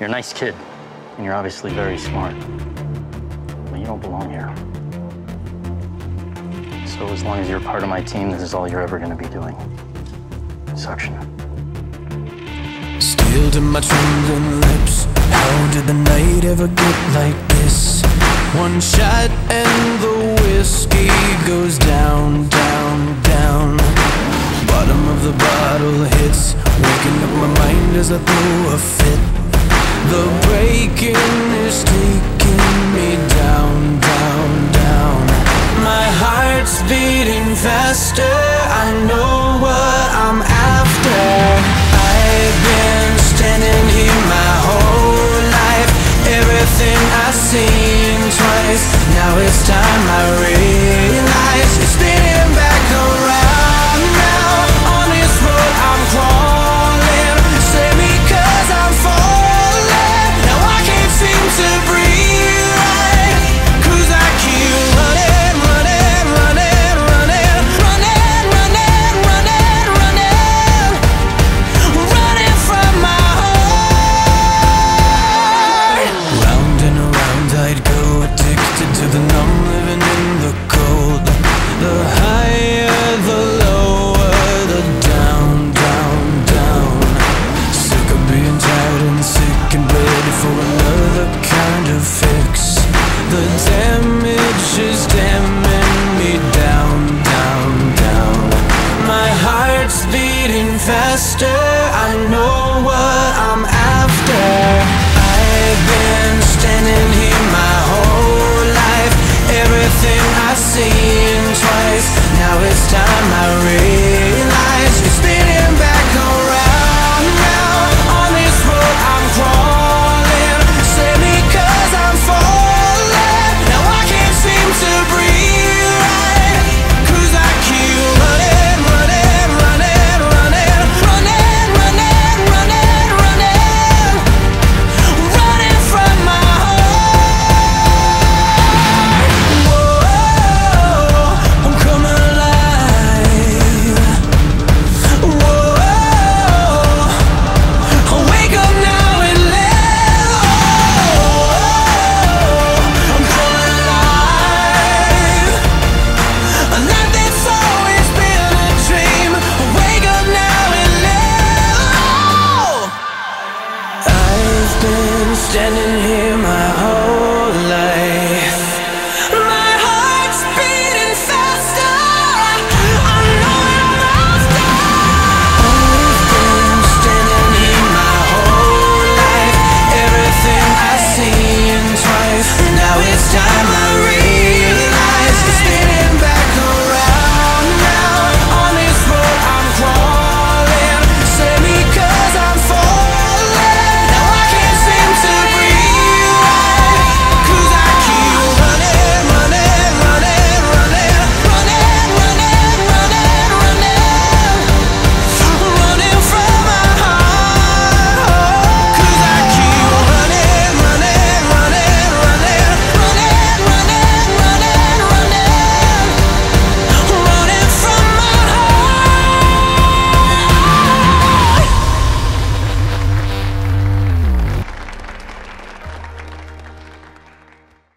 You're a nice kid, and you're obviously very smart. But you don't belong here. So as long as you're part of my team, this is all you're ever gonna be doing. Suction. Still to my trembling lips How did the night ever get like this? One shot and the whiskey goes down, down, down Bottom of the bottle hits Waking up my mind as I throw a fit The breaking is taking me down, down, down. My heart's beating faster. I know what I'm after. I've been standing here my whole life. Everything I've seen twice. Now it's time I realize Addicted to the numb Living in the cold. The higher, the lower The down, down, down. Sick of being tired and sick And ready for another kind of fix. The damage is damning me down, down, down. My heart's beating faster. I know what I'm after. I've been standing standing here my whole